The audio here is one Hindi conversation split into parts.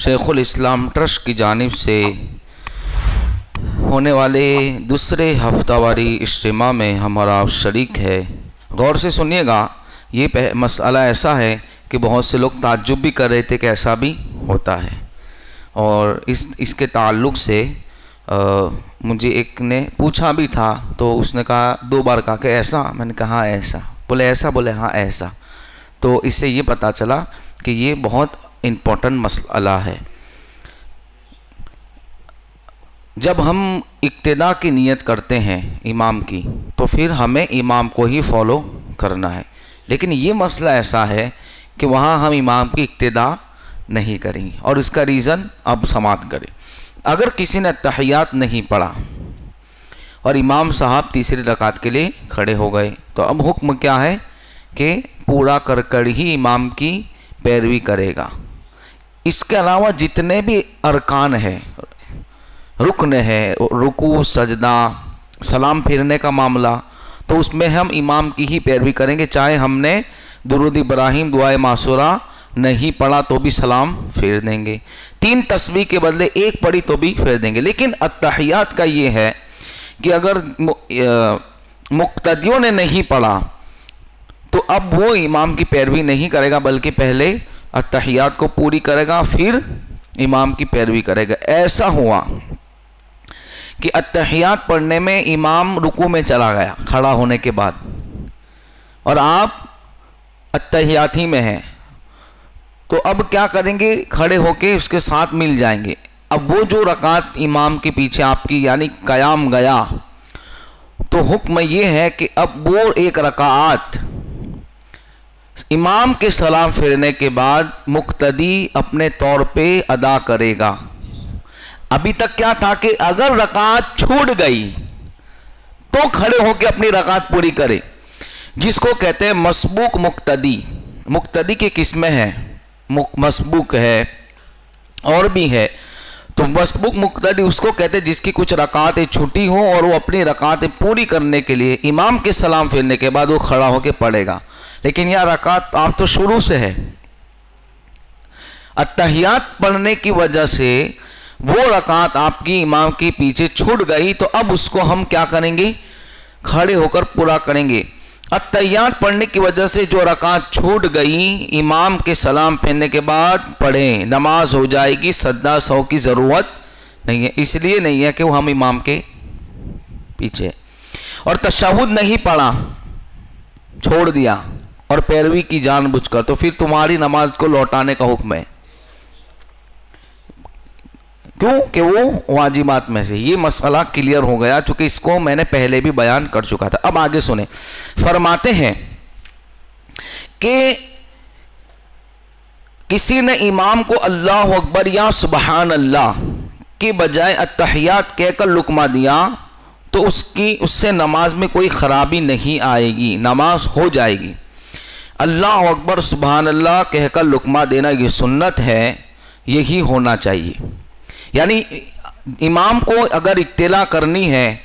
शेखुल इस्लाम ट्रस्ट की जानब से होने वाले दूसरे हफ्तावारी इज्तम में हमारा शरीक है। गौर से सुनिएगा ये मसला ऐसा है कि बहुत से लोग ताज्जुब भी कर रहे थे कि ऐसा भी होता है। और इस इसके ताल्लुक से आ, मुझे एक ने पूछा भी था तो उसने कहा दो बार कहा कि ऐसा? मैंने कहा हाँ ऐसा। बोले ऐसा? बोले हाँ ऐसा। तो इससे ये पता चला कि ये बहुत इम्पोर्टेंट मसला है। जब हम इक्तदा की नीयत करते हैं इमाम की तो फिर हमें इमाम को ही फॉलो करना है। लेकिन ये मसला ऐसा है कि वहाँ हम इमाम की इक्तदा नहीं करेंगे और इसका रीज़न अब समाप्त करें। अगर किसी ने तहयात नहीं पढ़ा और इमाम साहब तीसरी रकात के लिए खड़े हो गए तो अब हुक्म क्या है कि पूरा कर कर ही इमाम की पैरवी करेगा। इसके अलावा जितने भी अरकान हैं, रुकन है, रुकू, सजदा, सलाम फिरने का मामला तो उसमें हम इमाम की ही पैरवी करेंगे। चाहे हमने दुरुद इब्राहिम दुआ मासूरा नहीं पढ़ा तो भी सलाम फेर देंगे। तीन तस्वीर के बदले एक पढ़ी तो भी फेर देंगे। लेकिन अतहियात का ये है कि अगर मुक्तदियों ने नहीं पढ़ा तो अब वो इमाम की पैरवी नहीं करेगा, बल्कि पहले अतहियात को पूरी करेगा, फिर इमाम की पैरवी करेगा। ऐसा हुआ कि अतहियात पढ़ने में इमाम रुकू में चला गया, खड़ा होने के बाद। और आप अतहियात ही में हैं। तो अब क्या करेंगे? खड़े होके उसके साथ मिल जाएँगे। अब वो जो रकात इमाम के पीछे आपकी, यानी कयाम गया तो हुक्म ये है कि अब वो एक रकात इमाम के सलाम फिरने के बाद मुक्तदी अपने तौर पे अदा करेगा। अभी तक क्या था कि अगर रकात छूट गई तो खड़े होकर अपनी रकात पूरी करे। जिसको कहते हैं मसबूक मुक्तदी। मुक्तदी की किस्में हैं? मसबूक है, और भी है। तो मसबूक मुक्तदी उसको कहते हैं जिसकी कुछ रकातें छुटी हों और वो अपनी रकातें पूरी करने के लिए इमाम के सलाम फिरने के बाद वो खड़ा होकर पड़ेगा लेकिन यह रकात आप तो शुरू से है। अतहियात पढ़ने की वजह से वो रकात आपकी इमाम के पीछे छूट गई तो अब उसको हम क्या करेंगे? खड़े होकर पूरा करेंगे। अतैयात पढ़ने की वजह से जो रकात छूट गई, इमाम के सलाम फेरने के बाद पढ़ें, नमाज़ हो जाएगी, सद्दा सौ की ज़रूरत नहीं है। इसलिए नहीं है कि वो हम इमाम के पीछे और तशाहुद नहीं पढ़ा, छोड़ दिया। और पैरवी की जानबूझकर तो फिर तुम्हारी नमाज़ को लौटाने का हुक्म है। क्यों? कि वो वाजिबात में से। ये मसला क्लियर हो गया, चूँकि इसको मैंने पहले भी बयान कर चुका था। अब आगे सुने। फरमाते हैं कि किसी ने इमाम को अल्लाह अकबर या सुबहान अल्लाह के बजाय अतहयात कहकर लुकमा दिया तो उसकी, उससे नमाज़ में कोई ख़राबी नहीं आएगी, नमाज़ हो जाएगी। अल्लाह अकबर सुबहान अल्लाह कहकर लुकमा देना ये सुन्नत है, यही होना चाहिए। यानी, इमाम को अगर इतला करनी है,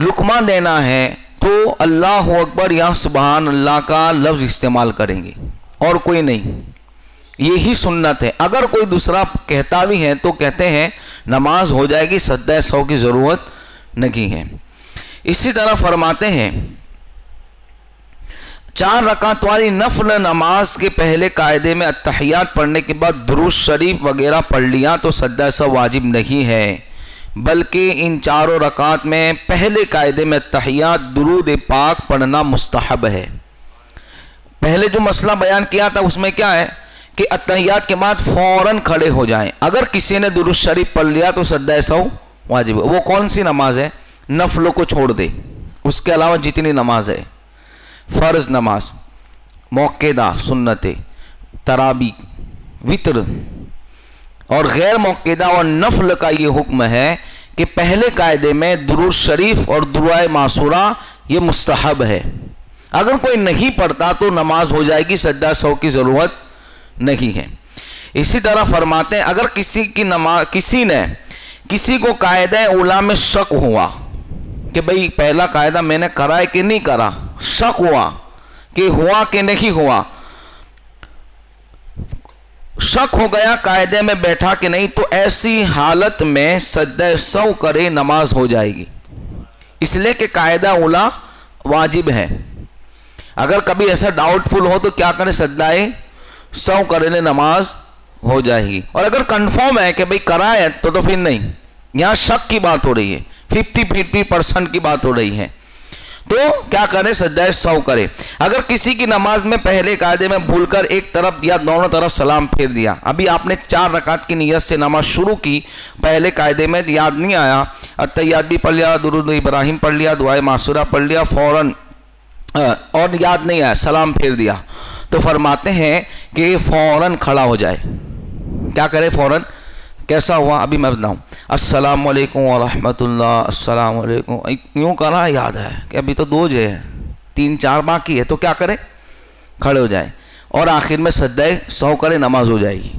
लुकमा देना है तो अल्लाह अकबर या सुबहान अल्लाह का लफ्ज़ इस्तेमाल करेंगे, और कोई नहीं। यही सुन्नत है। अगर कोई दूसरा कहता भी है तो कहते हैं, नमाज़ हो जाएगी, सद्दा सौ की ज़रूरत नहीं है। इसी तरह फरमाते हैं चार रकात वाली नफल नमाज़ के पहले कायदे में अतहियात पढ़ने के बाद दुरुस्त शरीफ वगैरह पढ़ लिया तो सदा सब वाजिब नहीं है। बल्कि इन चारों रकात में पहले कायदे में तहियात दुरुद पाक पढ़ना मुस्तहब है। पहले जो मसला बयान किया था उसमें क्या है कि अतहियात के बाद फ़ौर खड़े हो जाएँ। अगर किसी ने दुरुस्त शरीफ पढ़ लिया तो सदा सौ वाजिब वो कौन सी नमाज़ है? नफलों को छोड़ दे। उसके अलावा जितनी नमाज़ है। फ़र्ज़ नमाज़, मौकेदा, सुन्नत, तराबी, वितर। और गैर मौकेदा और नफल का ये हुक्म है कि पहले कायदे में दुरूद शरीफ और दुआ मासूरा ये मुस्तहब है। अगर कोई नहीं पढ़ता तो नमाज़ हो जाएगी सद्दा सौ की ज़रूरत नहीं है। इसी तरह फरमाते हैं, अगर किसी की नमाज़, किसी ने, किसी को कायदे उला में शक हुआ कि भाई पहला कायदा मैंने करा है कि नहीं करा शक हुआ कि हुआ कि नहीं हुआ। शक हो गया कायदे में बैठा कि नहीं तो ऐसी हालत में सजद सौ करे नमाज़ हो जाएगी। इसलिए कि कायदा उला वाजिब है। अगर कभी ऐसा डाउटफुल हो तो क्या करें सद्दाए सौ करे नमाज़ हो जाएगी। और अगर कंफर्म है कि भाई कराए तो तो फिर नहीं। यहाँ शक की बात हो रही है, फिफ्टी फिफ्टी परसेंट की बात हो रही है। तो क्या करें? सज्जाए सौ करे। अगर किसी की नमाज़ में पहले कायदे में भूलकर एक तरफ़ या दोनों तरफ़ सलाम फेर दिया। अभी आपने चार रकात की नीयत से नमाज़ शुरू की, पहले कायदे में याद नहीं आया। अतयाद भी पढ़ लिया, दुरुद इब्राहिम पढ़ लिया दुआ मासूरा पढ़ लिया, फ़ौरन और याद नहीं आया, सलाम फेर दिया। तो फरमाते हैं कि फ़ौरन खड़ा हो जाए। क्या करे फ़ौरन? कैसा हुआ? अभी मैं बताऊँ। अस्सलाम वालेकुम वरहमतुल्लाह यूँ करा याद है कि अभी तो दो जे हैं। तीन चार बाकी है तो क्या करें? खड़े हो जाए। और आखिर में सद्दाए सौ करे, नमाज़ हो जाएगी।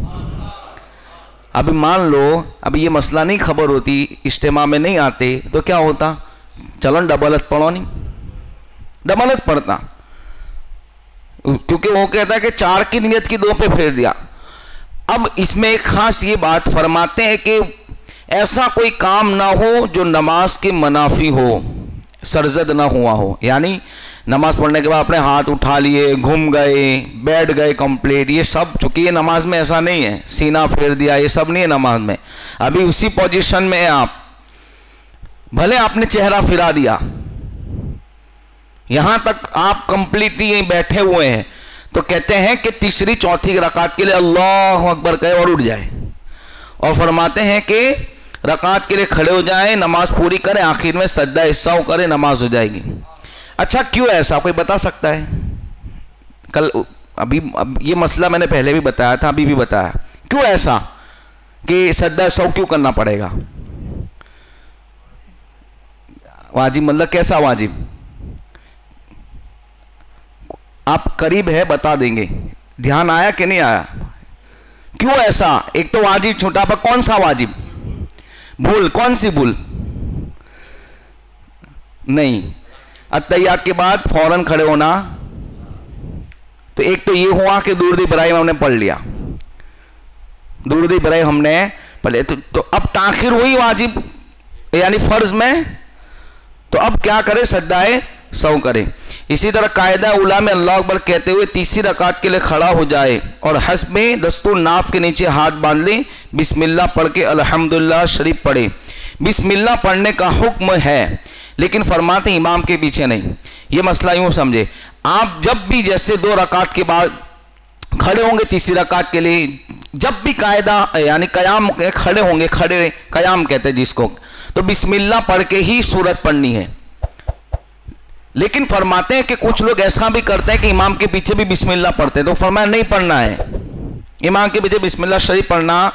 अभी मान लो, अभी ये मसला नहीं खबर होती, इज्तम में नहीं आते तो क्या होता? चलो डबलत पढ़ो नहीं। डबलत पढ़ता क्योंकि वो कहता है कि चार की नीयत की दो पे फेर दिया। अब इसमें एक ख़ास ये बात फरमाते हैं कि ऐसा कोई काम ना हो जो नमाज़ के मुनाफी हो, सरजद ना हुआ हो। यानी नमाज़ पढ़ने के बाद अपने हाथ उठा लिए, घूम गए, बैठ गए कंप्लीट ये सब, चूँकि ये नमाज़ में ऐसा नहीं है, सीना फेर दिया, ये सब नहीं है नमाज़ में। अभी उसी पोजीशन में है आप। भले आपने चेहरा फिरा दिया, यहाँ तक आप कंप्लीटली यहीं बैठे हुए हैं। तो कहते हैं कि तीसरी चौथी रकात के लिए अल्लाह अकबर कहे और उठ जाए। और फरमाते हैं कि रकात के लिए खड़े हो जाए, नमाज़ पूरी करें, आखिर में सद्दा हिस्सा करें, नमाज़ हो जाएगी। अच्छा क्यों ऐसा? कोई बता सकता है? कल अभी, अब ये मसला मैंने पहले भी बताया था, अभी भी बताया। क्यों ऐसा? कि सद्दा सौ क्यों करना पड़ेगा? वाजिब मतलब कैसा वाजिब? आप करीब है बता देंगे। ध्यान आया कि नहीं आया? क्यों ऐसा? एक तो वाजिब छूटा पर कौन सा वाजिब? भूल कौन सी भूल? नहीं। अतयात के बाद फ़ौरन खड़े होना। तो एक तो ये हुआ कि दूरद इब्राहिम हमने पढ़ लिया। दूरद इब्राहिम हमने पढ़ लिया। तो, तो अब ताखिर हुई वाजिब यानी फ़र्ज़ में। तो अब क्या करें? सद्दाए सौ करें। इसी तरह कायदा उला में अल्लाह अकबर कहते हुए तीसरी रकात के लिए खड़ा हो जाए और हंस में दस्तूर नाफ के नीचे हाथ बाँध लें। बिस्मिल्लाह पढ़ के अल्हम्दुलिल्लाह शरीफ पढ़े। बिस्मिल्लाह पढ़ने का हुक्म है, लेकिन फरमाते इमाम के पीछे नहीं। ये मसला यूँ समझे, आप जब भी जैसे दो रकात के बाद खड़े होंगे तीसरी रकात के लिए, जब भी कायदा, यानी कयाम खड़े होंगे, खड़े कयाम कहते हैं जिसको तो बिस्मिल्लाह पढ़ के ही सूरत पढ़नी है। लेकिन फरमाते हैं कि कुछ लोग ऐसा भी करते हैं कि इमाम के पीछे भी बिस्मिल्लाह पढ़ते हैं। तो फरमाया, नहीं पढ़ना है। इमाम के पीछे बिस्मिल्लाह शरीफ पढ़ना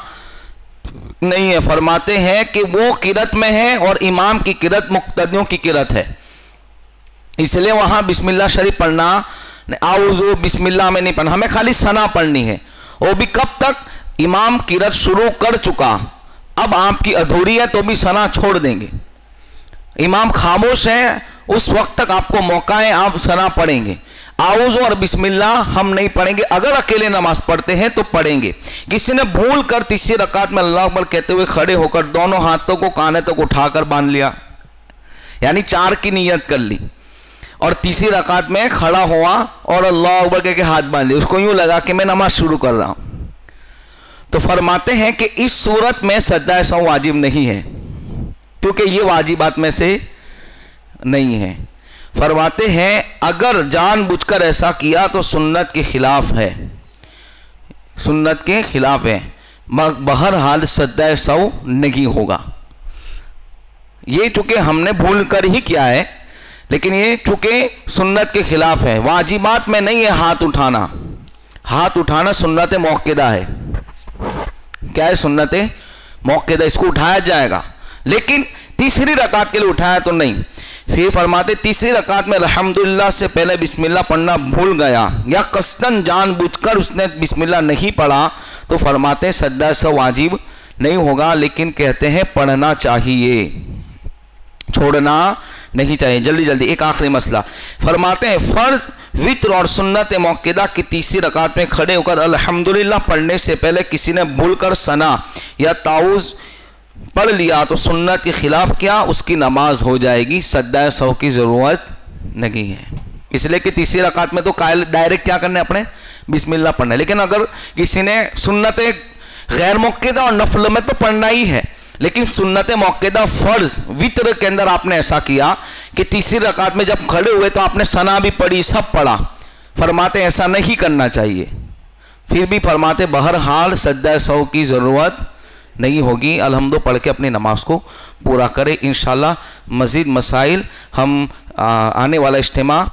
नहीं है। फरमाते हैं कि वो किरत में है और इमाम की किरत, मुक्तदियों की किरत है। इसलिए वहाँ बिस्मिल्लाह शरीफ पढ़ना, आउजो बिस्मिल्लाह में नहीं पढ़ना। हमें खाली सना पढ़नी है। वो भी कब तक? इमाम किरत शुरू कर चुका। अब आपकी अधूरी है तो भी सना छोड़ देंगे। इमाम खामोश है उस वक्त तक आपको मौका है आप सना पढ़ेंगे आउज और बिस्मिल्ला हम नहीं पढ़ेंगे। अगर अकेले नमाज़ पढ़ते हैं तो पढ़ेंगे। किसी ने भूल कर तीसरी रकात में अल्लाह अकबर कहते हुए खड़े होकर दोनों हाथों को काने तक उठाकर बाँध लिया। यानी चार की नीयत कर ली। और तीसरी रकात में खड़ा हुआ और अल्लाह अकबर कह के हाथ बाँध लिया। उसको यूँ लगा कि मैं नमाज़ शुरू कर रहा हूँ। तो फरमाते हैं कि इस सूरत में सद्दा ऐसा वाजिब नहीं है। क्योंकि ये वाजिबात में से नहीं है। फरमाते हैं, अगर जानबूझकर ऐसा किया तो सुन्नत के खिलाफ है। सुन्नत के खिलाफ है। बहरहाल सद्दा सौ नहीं होगा। ये चूँकि हमने भूल कर ही किया है, लेकिन ये चूँकि सुन्नत के खिलाफ है। वाजिबात में नहीं है हाथ उठाना। हाथ उठाना सुन्नत मौकेदा है। क्या है सुन्नत? मौकेदा, इसको उठाया जाएगा। लेकिन तीसरी रकात के लिए उठाया तो नहीं। फिर फरमाते, तीसरी रकात में अलहमदिल्ला से पहले बिस्मिल्लाह पढ़ना भूल गया, या कस्तन जानबूझकर उसने बिस्मिल्लाह नहीं पढ़ा तो फरमाते, सद्दा से वाजिब नहीं होगा, लेकिन कहते हैं, पढ़ना चाहिए। छोड़ना नहीं चाहिए। जल्दी जल्दी, एक आखिरी मसला। फरमाते हैं, फ़र्ज़, वित्र और सुन्नत मौकेदा की तीसरी रकात में खड़े होकर अल्हम्दुलिल्लाह पढ़ने से पहले किसी ने भूलकर सना, या ताउज़ पढ़ लिया तो सुन्नत के खिलाफ क्या? उसकी नमाज़ हो जाएगी। सद्दा सौ की ज़रूरत नहीं है। इसलिए कि तीसरी रकात में तो कायल डायरेक्ट क्या करने अपने? बिस्मिल्लाह पढ़ना। है लेकिन अगर किसी ने सुन्नत गैर मौकेदा और नफल में तो पढ़ना ही है। लेकिन सुन्नत मौकेदा फ़र्ज़, वित्र के अंदर आपने ऐसा किया कि तीसरी रकात में जब खड़े हुए तो आपने सना भी पढ़ी, सब पढ़ा। फरमाते ऐसा नहीं करना चाहिए। फिर भी फरमाते, बहरहाल सद्दा सौ की ज़रूरत नहीं होगी। अलहमदो पढ़ के अपनी नमाज़ को पूरा करें। इन मज़ीद मसाइल हम आने वाला इज्तम